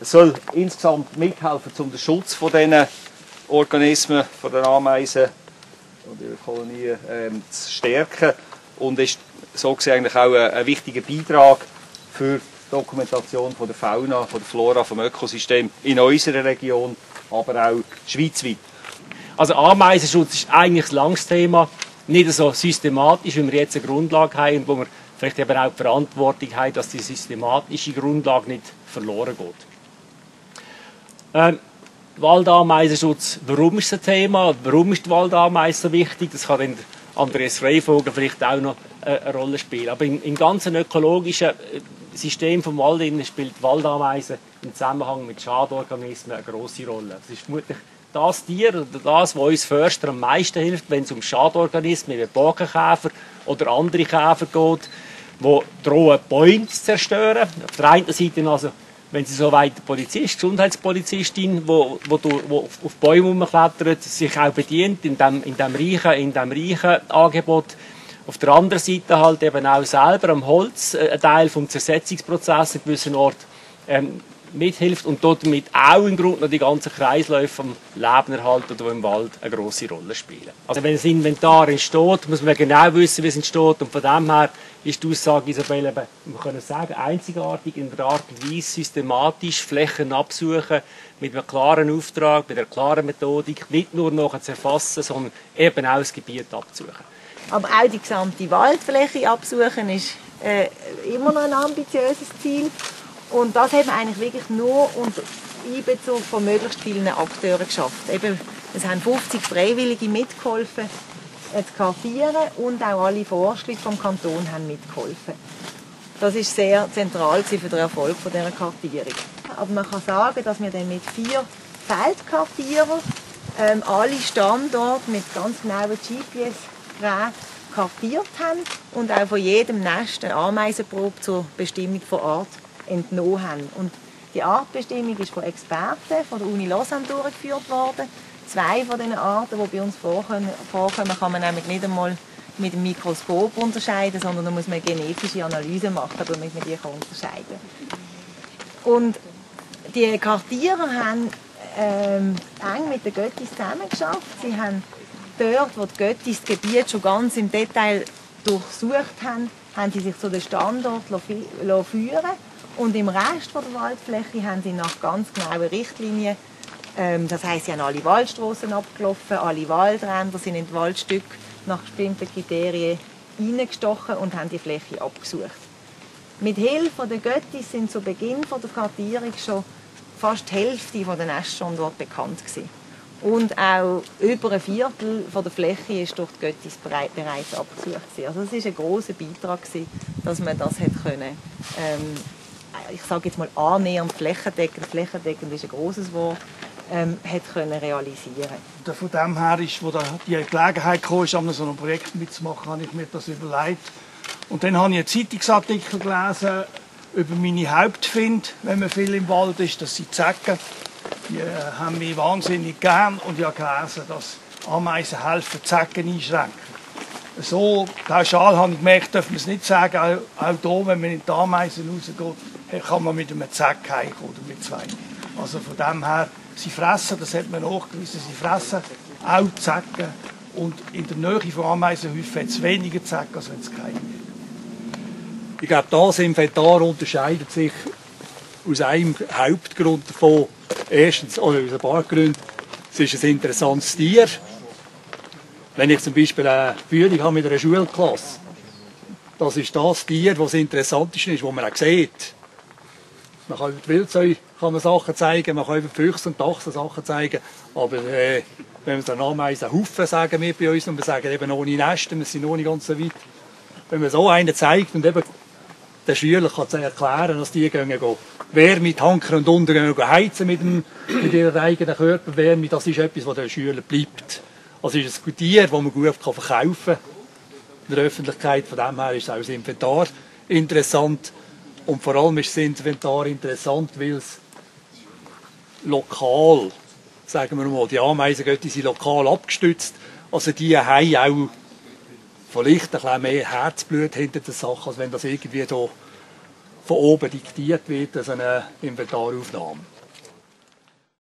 Es soll insgesamt mithelfen, um den Schutz von diesen Organismen, von den Ameisen und ihrer Kolonien ähm, zu stärken und ist so gesehen eigentlich auch ein, ein wichtiger Beitrag für die Dokumentation von der Fauna, von der Flora, vom Ökosystem in unserer Region, aber auch schweizweit. Also Ameisenschutz ist eigentlich ein langes Thema, nicht so systematisch, wie wir jetzt eine Grundlage haben und wo wir vielleicht eben auch die Verantwortung haben, dass die systematische Grundlage nicht verloren geht. Ähm, Waldameisenschutz, warum ist das ein Thema? Warum ist die Waldameise so wichtig? Das kann dann Andreas Freivogel vielleicht auch noch äh, eine Rolle spielen. Aber im, im ganzen ökologischen äh, System vom Wald spielt die Waldameise im Zusammenhang mit Schadorganismen eine große Rolle. Das ist vermutlich das Tier oder das, was uns Förster am meisten hilft, wenn es um Schadorganismen wie Bogenkäfer oder andere Käfer geht, die drohen, Bäume zu zerstören. Auf der einen Seite also wenn sie so weit Polizist, Gesundheitspolizistin, wo, wo, wo auf Bäume umklettert, sich auch bedient in dem, in dem reichen, in dem reichen Angebot. Auf der anderen Seite halt eben auch selber am Holz, äh, ein Teil vom Zersetzungsprozess in gewissen Ort ähm, mithilft und damit auch im Grunde die ganzen Kreisläufe vom Leben erhalten, die im Wald eine große Rolle spielen. Also wenn das Inventar entsteht, muss man genau wissen, wie es entsteht und von dem her ist die Aussage Isabelle eben, wir können sagen, einzigartig in der Art und Weise systematisch Flächen absuchen, mit einem klaren Auftrag, mit einer klaren Methodik, nicht nur nachher zu erfassen, sondern eben auch das Gebiet abzusuchen. Aber auch die gesamte Waldfläche absuchen ist äh, immer noch ein ambitiöses Ziel. Und das hat man eigentlich wirklich nur unter Einbezug von möglichst vielen Akteuren geschafft. Eben, es haben 50 Freiwillige mitgeholfen, zu kartieren und auch alle Vorschläge vom Kanton haben mitgeholfen. Das ist sehr zentral für den Erfolg dieser Kartierung. Aber man kann sagen, dass wir dann mit vier Feldkartierern ähm, alle Standorte mit ganz genauen GPS-Geräten kartiert haben und auch von jedem Nest eine Ameisenprobe zur Bestimmung von Art entnommen haben. Und die Artbestimmung ist von Experten von der Uni Lausanne durchgeführt worden. Zwei von den Arten, die bei uns vorkommen, kann man nämlich nicht einmal mit dem Mikroskop unterscheiden, sondern da muss man eine genetische Analyse machen, damit man die unterscheiden kann. Und die Kartierer haben ähm, eng mit den Göttis zusammengeschafft. Sie haben dort, wo die Göttis das Gebiet schon ganz im Detail durchsucht haben, haben sie sich zu den Standort führen und im Rest der Waldfläche haben sie nach ganz genauen Richtlinien, ähm, das heißt, sie haben alle Waldstraßen abgelaufen, alle Waldränder sind in das Waldstück nach bestimmten Kriterien hineingestochen und haben die Fläche abgesucht. Mit Hilfe der Göttis sind zu Beginn der Kartierung schon fast die Hälfte der Neststandorte bekannt gewesen. Und auch über ein Viertel von der Fläche ist durch die Göttis bereits abgesucht. Also das war ein großer Beitrag, dass man das hätte können, ähm, ich sage jetzt mal annähernd flächendeckend, flächendeckend ist ein großes Wort, ähm, hat können realisieren Von dem her ist, wo die Gelegenheit kam, an so einem Projekt mitzumachen, habe ich mir das überlegt. Und dann habe ich einen Zeitungsartikel gelesen über meine Hauptfind, wenn man viel im Wald ist, dass sie Zecken. Die äh, haben mich wahnsinnig gern und ich habe gelesen, dass Ameisen helfen, Zecken einschränken so pauschal habe ich gemerkt, darf man es nicht sagen. Auch, auch hier, wenn man in die Ameisen rausgeht, kann man mit einem Zack heimkommen oder mit zwei. Also von dem her, sie fressen, das hat man nachgewiesen, sie fressen auch Zecken. Und in der Nähe von Ameisenhäufen hat es weniger Zecken, als wenn es keine gibt. Ich glaube, das Inventar unterscheidet sich aus einem Hauptgrund davon. Erstens, oder aus ein paar Gründen, es ist ein interessantes Tier. Wenn ich zum Beispiel eine Führung habe mit einer Schulklasse, das ist das Tier, das Interessanteste ist, was man auch sieht. Man kann über die Wildsau kann man Sachen zeigen, man kann über die Füchse und Dachsen Sachen zeigen, aber äh, wenn wir so einen Ameisenhaufen sagen wir bei uns und wir sagen eben ohne Nester, wir sind noch nicht ganz so weit. Wenn man so einen zeigt und eben der Schüler kann erklären, dass die gehen, gehen wer mit Hanker und Untergehen heizen mit, dem, mit ihrem eigenen Körper, wer mit, das ist etwas, was der Schüler bleibt. Also ist ein Tier, das man gut verkaufen kann in der Öffentlichkeit. Von dem her ist auch das Inventar interessant. Und vor allem ist das Inventar interessant, weil es lokal, sagen wir mal, die Ameisengötter sind lokal abgestützt. Also die haben auch vielleicht ein bisschen mehr Herzblut hinter der Sache, als wenn das irgendwie hier von oben diktiert wird, also eine Inventaraufnahme.